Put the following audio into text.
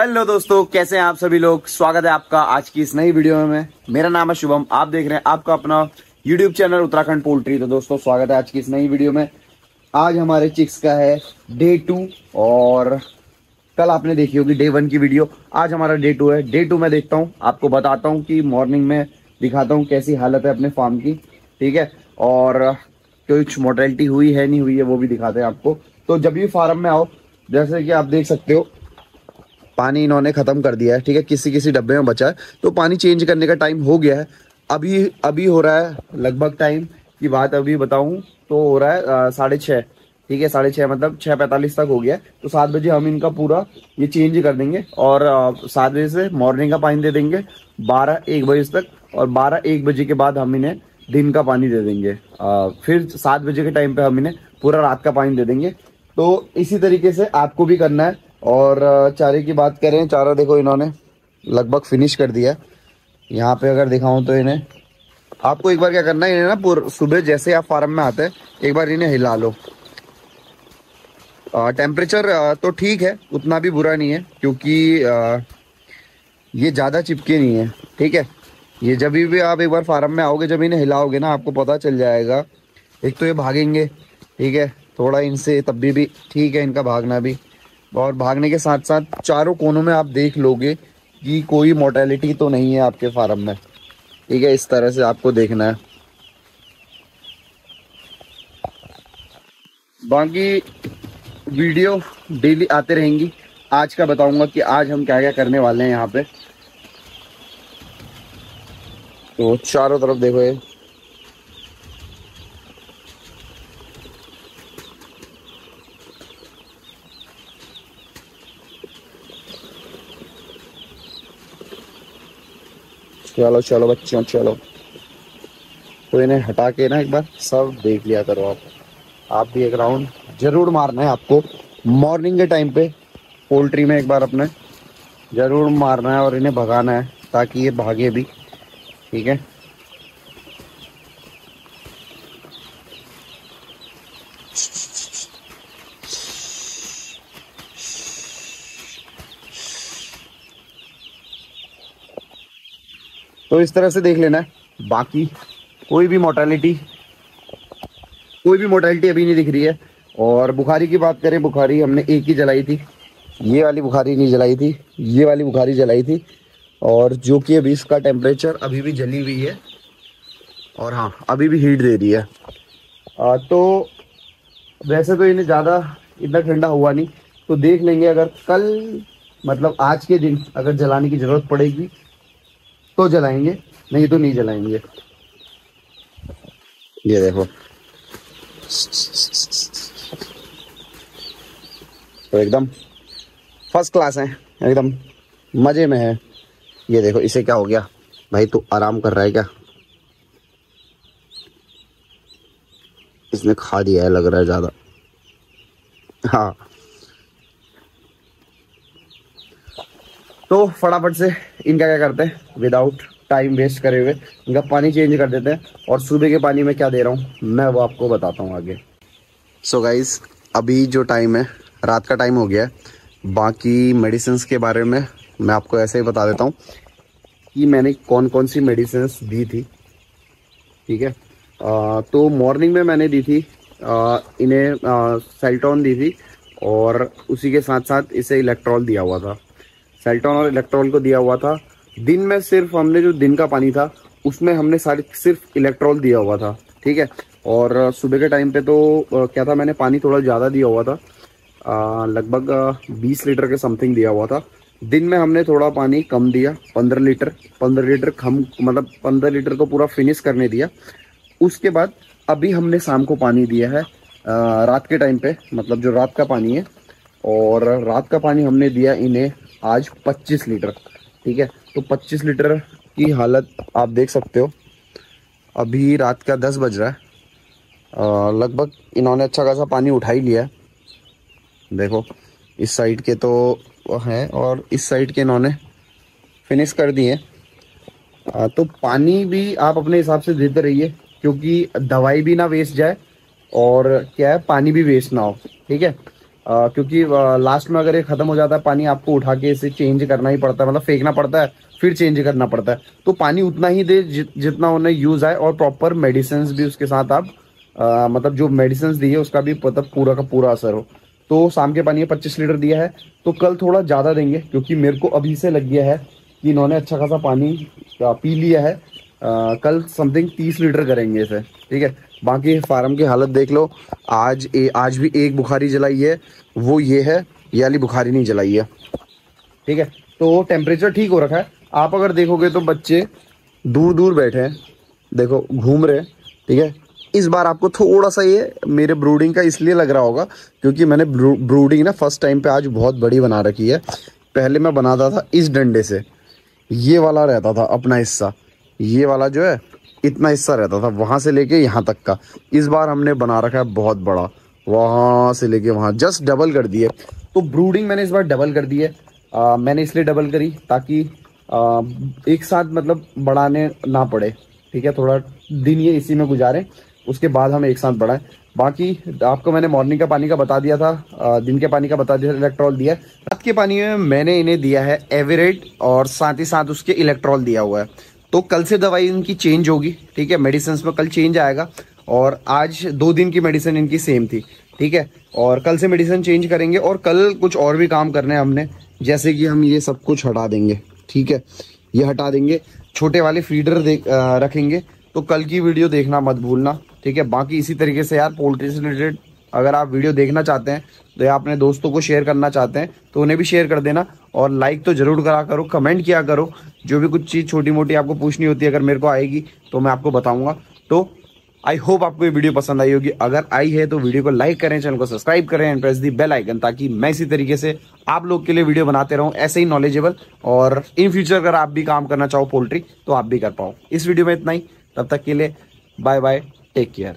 Hello दोस्तों, कैसे हैं आप सभी लोग? स्वागत है आपका आज की इस नई वीडियो में। मेरा नाम है शुभम, आप देख रहे हैं आपका अपना यूट्यूब चैनल उत्तराखंड पोल्ट्री तो दोस्तों, स्वागत है आज की इस नई वीडियो में। आज हमारे चिक्स का है डे टू और कल आपने देखी होगी डे वन की वीडियो। आज हमारा डे टू है। डे टू में देखता हूँ, आपको बताता हूँ कि मॉर्निंग में दिखाता हूँ कैसी हालत है अपने फार्म की, ठीक है? और कुछ मोर्टेलिटी हुई है, नहीं हुई है, वो भी दिखाते हैं आपको। तो जब भी फार्म में आओ, जैसे कि आप देख सकते हो पानी इन्होंने खत्म कर दिया है ठीक है? किसी किसी डब्बे में बचा है। तो पानी चेंज करने का टाइम हो गया है। अभी अभी हो रहा है लगभग टाइम की बात अभी बताऊँ तो हो रहा है साढ़े छः ठीक है? साढ़े छः मतलब छः पैंतालीस तक हो गया तो सात बजे हम इनका पूरा ये चेंज कर देंगे और सात बजे से मॉर्निंग का पानी दे देंगे बारह एक बजे तक और बारह एक बजे के बाद हम इन्हें दिन का पानी दे देंगे। आ, फिर सात बजे के टाइम पे हम इन्हें पूरा रात का पानी दे देंगे। तो इसी तरीके से आपको भी करना है। और चारे की बात करें चारा देखो इन्होंने लगभग फिनिश कर दिया यहाँ पे अगर दिखाऊँ तो इन्हें। आपको एक बार क्या करना है इन्हें ना सुबह जैसे आप फार्म में आते हैं एक बार इन्हें हिला लो। टेम्परेचर तो ठीक है उतना भी बुरा नहीं है क्योंकि आ, ये ज़्यादा चिपके नहीं है ठीक है? ये जब भी आप एक बार फार्म में आओगे जब इन्हें हिलाओगे ना आपको पता चल जाएगा। एक तो ये भागेंगे ठीक है? थोड़ा इनसे तब भी, भी ठीक है इनका भागना भी। और भागने के साथ साथ चारों कोनों में आप देख लोगे कि कोई मोटेलिटी तो नहीं है आपके फार्म में। ठीक है, इस तरह से आपको देखना है। बाकी वीडियो डेली आते रहेंगी। आज का बताऊँगा कि आज हम क्या क्या करने वाले हैं यहाँ पे। तो चारों तरफ़ देखो ये। चलो चलो बच्चों चलो। तो इन्हें हटा के ना एक बार सब देख लिया करो आप। आप भी एक राउंड ज़रूर मारना है आपको। मॉर्निंग के टाइम पे पोल्ट्री में एक बार अपने ज़रूर मारना है और इन्हें भगाना है ताकि ये भागे भी। ठीक है? तो इस तरह से देख लेना है। बाकी कोई भी मोर्टेलिटी कोई भी मोर्टेलिटी अभी नहीं दिख रही है। और बुखारी की बात करें बुखारी हमने एक ही जलाई थी। ये वाली बुखारी नहीं जलाई थी ये वाली बुखारी जलाई थी। और जो कि अभी इसका टेम्परेचर अभी भी जली हुई है। और हाँ अभी भी हीट दे रही है। आ, तो वैसे तो इन्हें ज़्यादा इतना ठंडा हुआ नहीं। तो देख लेंगे अगर कल मतलब आज के दिन अगर जलाने की ज़रूरत पड़ेगी तो जलाएँगे, नहीं तो नहीं जलाएँगे। ये देखो। तो एकदम फ़र्स्ट क्लास है, एकदम मज़े में है। ये देखो, इसे क्या हो गया? भाई, तू आराम कर रहा है क्या? इसने खा दिया है, लग रहा है ज़्यादा। हाँ। तो फटाफट से इनका क्या करते हैं? विदाउट टाइम वेस्ट करे हुए इनका पानी चेंज कर देते हैं। और सुबह के पानी में क्या दे रहा हूँ मैं वो आपको बताता हूँ आगे। सो so गाइज़ अभी जो टाइम है रात का टाइम हो गया है। बाकी मेडिसिन के बारे में मैं आपको ऐसे ही बता देता हूँ कि मैंने कौन कौन सी मेडिसिन दी थी। ठीक है? तो मॉर्निंग में मैंने दी थी आ, इन्हें सेल्टॉन दी थी और उसी के साथ साथ इसे इलेक्ट्रॉल दिया हुआ था। सेल्टॉन और इलेक्ट्रॉल को दिया हुआ था। दिन में सिर्फ़ हमने जो दिन का पानी था, उसमें हमने सारे, सिर्फ़ इलेक्ट्रॉल दिया हुआ था, ठीक है? और सुबह के टाइम पे तो क्या था, मैंने पानी थोड़ा ज़्यादा दिया हुआ था। लगभग बीस लीटर के समथिंग दिया हुआ था। दिन में हमने थोड़ा पानी कम दिया, पंद्रह लीटर पंद्रह लीटर कम मतलब पंद्रह लीटर को पूरा फिनिश करने दिया। उसके बाद अभी हमने शाम को पानी दिया है रात के टाइम पे मतलब जो रात का पानी है, और रात का पानी हमने दिया इन्हें आज 25 लीटर, ठीक है? तो 25 लीटर की हालत आप देख सकते हो। अभी रात का 10 बज रहा है। लगभग इन्होंने अच्छा खासा पानी उठा ही लिया है। देखो, इस साइड के तो हैं और इस साइड के इन्होंने फिनिश कर दिए। तो पानी भी आप अपने हिसाब से देते रहिए, क्योंकि दवाई भी ना वेस्ट जाए और क्या है, पानी भी वेस्ट ना हो, ठीक है? क्योंकि लास्ट में अगर ये खत्म हो जाता है पानी आपको उठा के इसे चेंज करना ही पड़ता है मतलब फेंकना पड़ता है फिर चेंज करना पड़ता है। तो पानी उतना ही दे जितना उन्हें यूज़ आए और प्रॉपर मेडिसिन भी उसके साथ आप आ, मतलब जो मेडिसिन दी है उसका भी मतलब पूरा का पूरा असर हो। तो शाम के पानी पच्चीस लीटर दिया है तो कल थोड़ा ज़्यादा देंगे क्योंकि मेरे को अभी से लग गया है कि इन्होंने अच्छा खासा पानी पी लिया है। कल समथिंग तीस लीटर करेंगे इसे ठीक है? बाकी फार्म की हालत देख लो आज ए, आज भी एक बुखारी जलाई है वो ये है ये वाली बुखारी नहीं जलाई है ठीक है? तो टेम्परेचर ठीक हो रखा है आप अगर देखोगे तो बच्चे दूर दूर बैठे हैं देखो घूम रहे हैं ठीक है? इस बार आपको थोड़ा सा ये मेरे ब्रूडिंग का इसलिए लग रहा होगा क्योंकि मैंने ब्रूडिंग ना फ़र्स्ट टाइम पे आज बहुत बड़ी बना रखी है। पहले मैं बनाता था इस डंडे से ये वाला रहता था अपना हिस्सा। ये वाला जो है इतना हिस्सा रहता था वहाँ से लेके यहाँ तक का। इस बार हमने बना रखा है बहुत बड़ा। वहाँ से लेके वहाँ जस्ट डबल कर दिए। तो ब्रूडिंग मैंने इस बार डबल कर दी है। आ, मैंने इसलिए डबल करी ताकि आ, एक साथ मतलब बढ़ाने ना पड़े। ठीक है थोड़ा दिन ये इसी में गुजारें उसके बाद हम एक साथ बढ़ाएँ। बाकी आपको मैंने मॉर्निंग का पानी का बता दिया था आ, दिन के पानी का बता दिया इलेक्ट्रॉल दिया रात के पानी में मैंने इन्हें दिया है एवरेट और साथ ही साथ उसके इलेक्ट्रॉल दिया हुआ है। तो कल से दवाई इनकी चेंज होगी, ठीक है? मेडिसिन में कल चेंज आएगा और आज दो दिन की मेडिसिन इनकी सेम थी, ठीक है? और कल से मेडिसिन चेंज करेंगे और कल कुछ और भी काम करने हैं हमने, जैसे कि हम ये सब कुछ हटा देंगे, ठीक है? ये हटा देंगे, छोटे वाले फीडर देख रखेंगे तो कल की वीडियो देखना मत भूलना, ठीक है? बाकी इसी तरीके से यार पोल्ट्री से रिलेटेड अगर आप वीडियो देखना चाहते हैं तो या अपने दोस्तों को शेयर करना चाहते हैं तो उन्हें भी शेयर कर देना और लाइक तो ज़रूर करा करो कमेंट किया करो। जो भी कुछ चीज़ छोटी मोटी आपको पूछनी होती है, अगर मेरे को आएगी तो मैं आपको बताऊँगा। तो आई होप आपको ये वीडियो पसंद आई होगी। अगर आई है तो वीडियो को लाइक करें चैनल को सब्सक्राइब करें and press the bell icon ताकि मैं इसी तरीके से आप लोग के लिए वीडियो बनाते रहूँ, ऐसे ही नॉलेजेबल और इन फ्यूचर अगर आप भी काम करना चाहो पोल्ट्री तो आप भी कर पाओ। इस वीडियो में इतना ही। तब तक के लिए बाय बाय टेक केयर